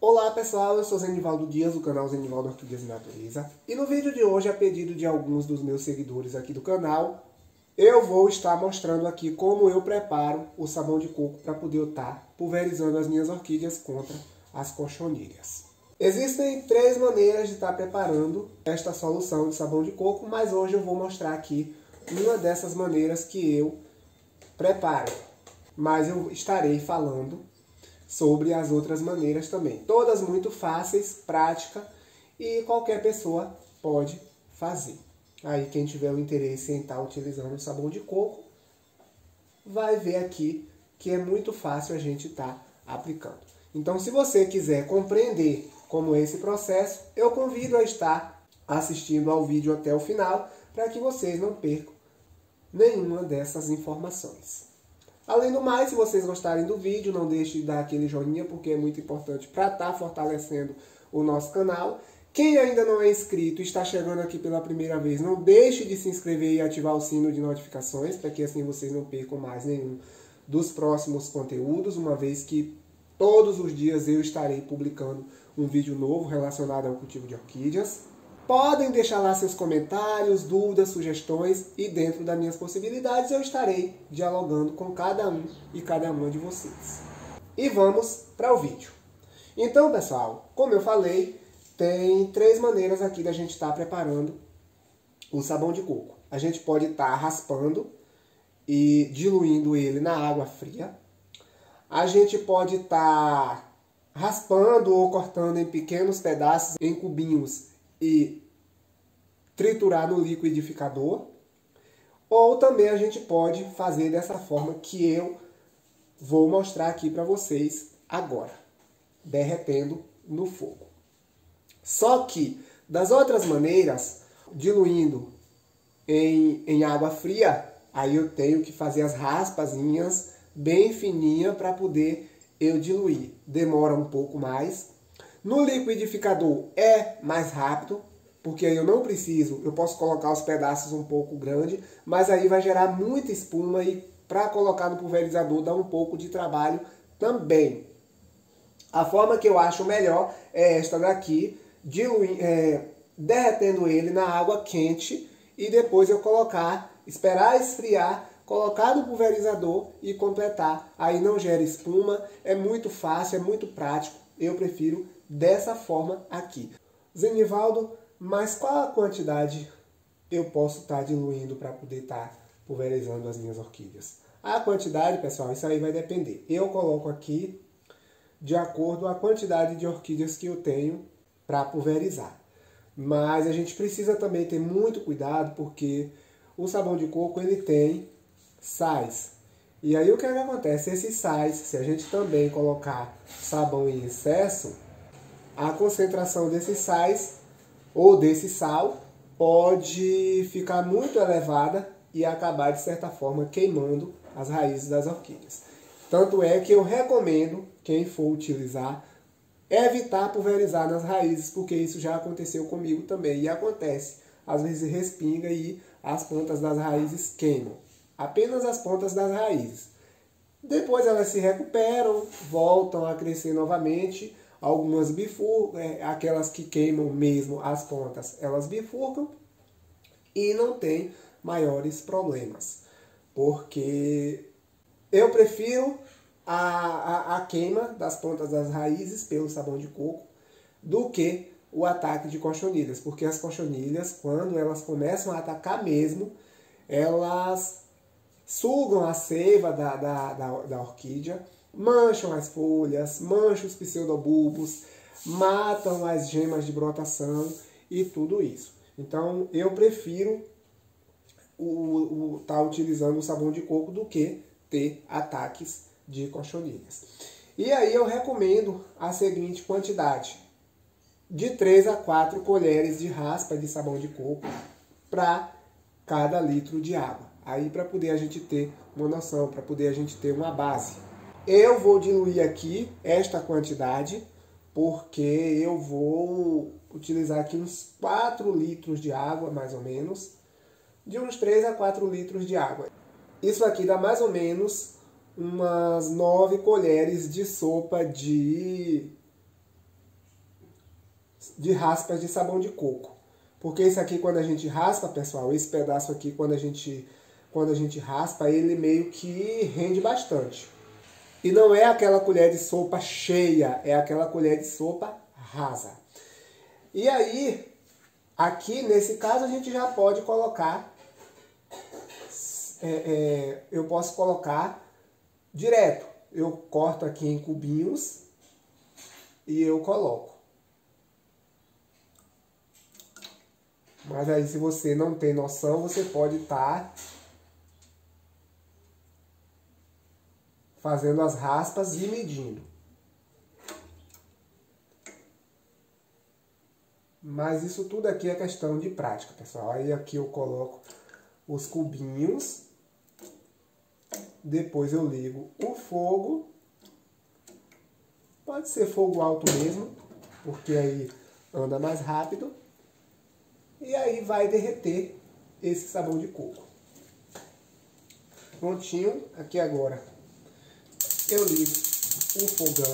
Olá pessoal, eu sou Zenivaldo Dias do canal Zenivaldo Orquídeas e Natureza e no vídeo de hoje, a pedido de alguns dos meus seguidores aqui do canal, eu vou estar mostrando aqui como eu preparo o sabão de coco para poder estar pulverizando as minhas orquídeas contra as cochonilhas. Existem três maneiras de estar preparando esta solução de sabão de coco, mas hoje eu vou mostrar aqui uma dessas maneiras que eu preparo. Mas eu estarei falando sobre as outras maneiras também. Todas muito fáceis, prática e qualquer pessoa pode fazer. Aí quem tiver o interesse em estar utilizando o sabão de coco, vai ver aqui que é muito fácil a gente estar aplicando. Então se você quiser compreender como é esse processo, eu convido a estar assistindo ao vídeo até o final para que vocês não percam nenhuma dessas informações. Além do mais, se vocês gostarem do vídeo, não deixe de dar aquele joinha, porque é muito importante para estar tá fortalecendo o nosso canal. Quem ainda não é inscrito e está chegando aqui pela primeira vez, não deixe de se inscrever e ativar o sino de notificações, para que assim vocês não percam mais nenhum dos próximos conteúdos, uma vez que todos os dias eu estarei publicando um vídeo novo relacionado ao cultivo de orquídeas. Podem deixar lá seus comentários, dúvidas, sugestões e dentro das minhas possibilidades eu estarei dialogando com cada um e cada uma de vocês. E vamos para o vídeo. Então, pessoal, como eu falei, tem três maneiras aqui da gente estar tá preparando o sabão de coco. A gente pode estar tá raspando e diluindo ele na água fria. A gente pode estar tá raspando ou cortando em pequenos pedaços, em cubinhos e triturar no liquidificador. Ou também a gente pode fazer dessa forma que eu vou mostrar aqui para vocês agora, derretendo no fogo. Só que das outras maneiras, diluindo em, em água fria, aí eu tenho que fazer as raspazinhas bem fininha para poder eu diluir. Demora um pouco mais, no liquidificador é mais rápido, porque aí eu não preciso, eu posso colocar os pedaços um pouco grande, mas aí vai gerar muita espuma e para colocar no pulverizador dá um pouco de trabalho também. A forma que eu acho melhor é esta daqui, é, derretendo ele na água quente e depois eu colocar, esperar esfriar, colocar no pulverizador e completar. Aí não gera espuma, é muito fácil, é muito prático. Eu prefiro dessa forma aqui. Zenivaldo, mas qual a quantidade eu posso estar tá diluindo para poder estar tá pulverizando as minhas orquídeas? A quantidade, pessoal, isso aí vai depender. Eu coloco aqui de acordo com a quantidade de orquídeas que eu tenho para pulverizar. Mas a gente precisa também ter muito cuidado porque o sabão de coco ele tem sais. E aí o que, é que acontece? Esses sais, se a gente também colocar sabão em excesso, a concentração desses sais ou desse sal pode ficar muito elevada e acabar, de certa forma, queimando as raízes das orquídeas. Tanto é que eu recomendo, quem for utilizar, evitar pulverizar nas raízes, porque isso já aconteceu comigo também. E acontece, às vezes respinga e as pontas das raízes queimam. Apenas as pontas das raízes. Depois elas se recuperam, voltam a crescer novamente Algumas bifurcam, é, aquelas que queimam mesmo as pontas, elas bifurcam e não tem maiores problemas. Porque eu prefiro a, a, a queima das pontas das raízes pelo sabão de coco do que o ataque de cochonilhas, porque as cochonilhas, quando elas começam a atacar mesmo, elas sugam a seiva da, da, da, da orquídea mancham as folhas, mancham os pseudobulbos, matam as gemas de brotação e tudo isso. Então eu prefiro estar tá utilizando o sabão de coco do que ter ataques de cochonilhas. E aí eu recomendo a seguinte quantidade: de 3 a 4 colheres de raspa de sabão de coco para cada litro de água. Aí para poder a gente ter uma noção, para poder a gente ter uma base. Eu vou diluir aqui esta quantidade, porque eu vou utilizar aqui uns 4 litros de água, mais ou menos, de uns 3 a 4 litros de água. Isso aqui dá mais ou menos umas 9 colheres de sopa de de raspas de sabão de coco. Porque isso aqui quando a gente raspa, pessoal, esse pedaço aqui quando a gente quando a gente raspa, ele meio que rende bastante. E não é aquela colher de sopa cheia, é aquela colher de sopa rasa. E aí, aqui nesse caso a gente já pode colocar, é, é, eu posso colocar direto. Eu corto aqui em cubinhos e eu coloco. Mas aí se você não tem noção, você pode estar tá fazendo as raspas e medindo. Mas isso tudo aqui é questão de prática, pessoal. Aí aqui eu coloco os cubinhos. Depois eu ligo o fogo. Pode ser fogo alto mesmo, porque aí anda mais rápido. E aí vai derreter esse sabão de coco. Prontinho. Aqui agora eu ligo o fogão.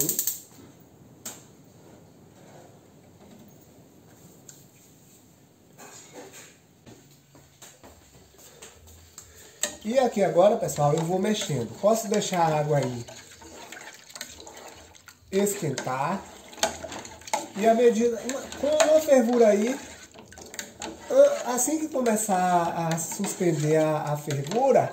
E aqui agora, pessoal, eu vou mexendo. Posso deixar a água aí esquentar. E a medida, com uma fervura aí, assim que começar a suspender a, a fervura,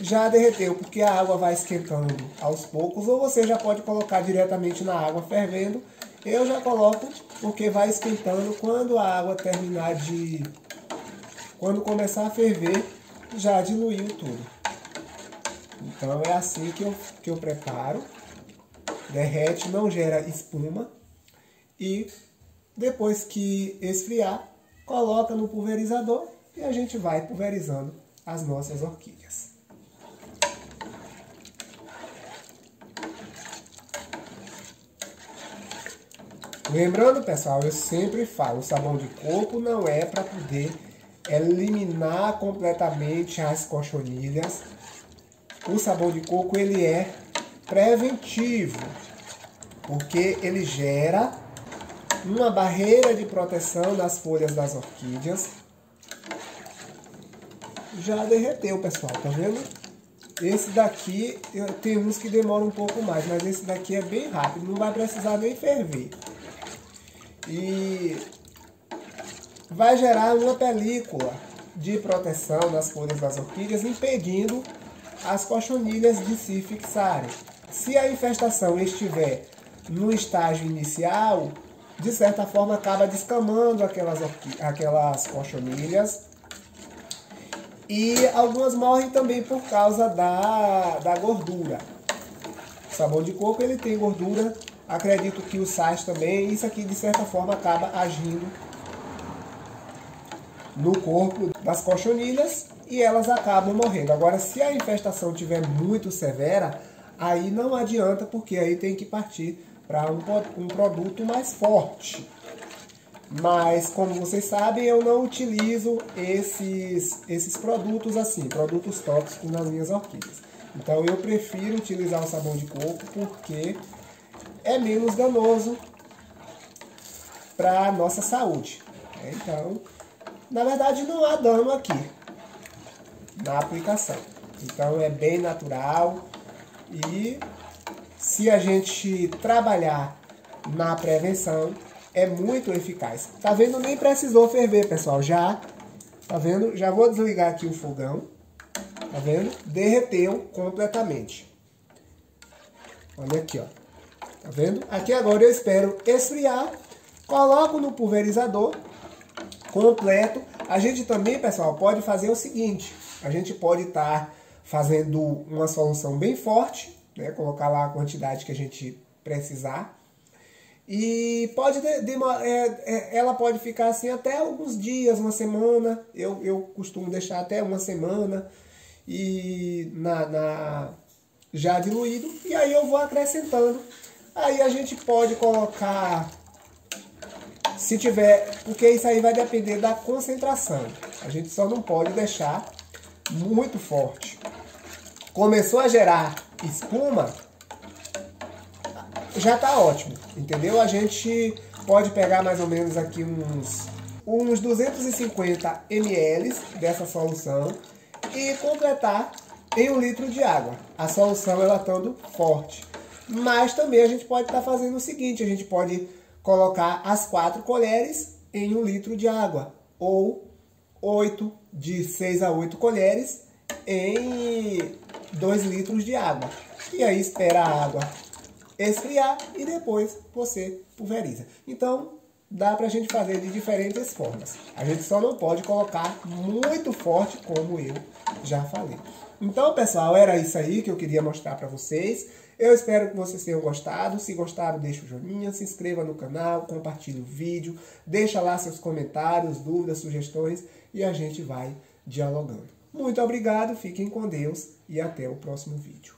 já derreteu, porque a água vai esquentando aos poucos, ou você já pode colocar diretamente na água fervendo. Eu já coloco porque vai esquentando quando a água terminar de... Quando começar a ferver, já diluiu tudo. Então é assim que eu, que eu preparo. Derrete, não gera espuma. E depois que esfriar, coloca no pulverizador e a gente vai pulverizando as nossas orquídeas. Lembrando, pessoal, eu sempre falo, o sabão de coco não é para poder eliminar completamente as cochonilhas. O sabão de coco ele é preventivo, porque ele gera uma barreira de proteção nas folhas das orquídeas. Já derreteu, pessoal, tá vendo? Esse daqui, tem uns que demoram um pouco mais, mas esse daqui é bem rápido, não vai precisar nem ferver. E vai gerar uma película de proteção nas folhas das orquídeas, impedindo as cochonilhas de se fixarem. Se a infestação estiver no estágio inicial, de certa forma acaba descamando aquelas, aquelas cochonilhas e algumas morrem também por causa da, da gordura. O sabão de coco ele tem gordura, acredito que o sais também, isso aqui de certa forma acaba agindo no corpo das cochonilhas e elas acabam morrendo. Agora, se a infestação tiver muito severa, aí não adianta, porque aí tem que partir para um, um produto mais forte. Mas, como vocês sabem, eu não utilizo esses, esses produtos assim, produtos tóxicos nas minhas orquídeas. Então, eu prefiro utilizar o sabão de coco porque é menos danoso para a nossa saúde. Então, na verdade, não há dano aqui na aplicação. Então, é bem natural e se a gente trabalhar na prevenção, é muito eficaz. Tá vendo? Nem precisou ferver, pessoal. Já, tá vendo? Já vou desligar aqui o fogão. Tá vendo? Derreteu completamente. Olha aqui, ó. Tá vendo? Aqui agora eu espero esfriar. Coloco no pulverizador completo. A gente também, pessoal, pode fazer o seguinte. A gente pode estar tá fazendo uma solução bem forte, né? Colocar lá a quantidade que a gente precisar. E pode é, é, ela pode ficar assim até alguns dias, uma semana. Eu, eu costumo deixar até uma semana e na, na já diluído. E aí eu vou acrescentando. Aí a gente pode colocar se tiver, porque isso aí vai depender da concentração. A gente só não pode deixar muito forte. Começou a gerar espuma, já tá ótimo, entendeu? A gente pode pegar mais ou menos aqui uns, uns 250 ml dessa solução e completar em um litro de água. A solução ela estando forte. Mas também a gente pode estar tá fazendo o seguinte, a gente pode colocar as quatro colheres em um litro de água. Ou 8, de 6 a 8 colheres em 2 litros de água. E aí espera a água esfriar e depois você pulveriza. Então, dá pra gente fazer de diferentes formas. A gente só não pode colocar muito forte, como eu já falei. Então, pessoal, era isso aí que eu queria mostrar para vocês. Eu espero que vocês tenham gostado. Se gostaram, deixa o joinha, se inscreva no canal, compartilhe o vídeo, deixa lá seus comentários, dúvidas, sugestões e a gente vai dialogando. Muito obrigado, fiquem com Deus e até o próximo vídeo.